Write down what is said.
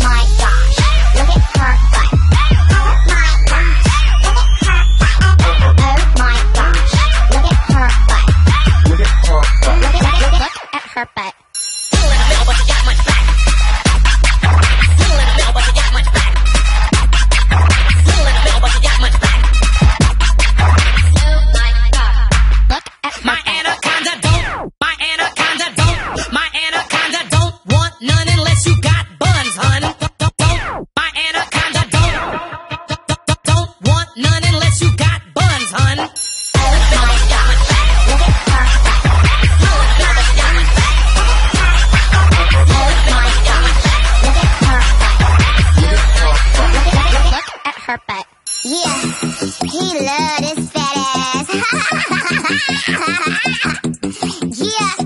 my Yeah, he love his fat ass. yeah.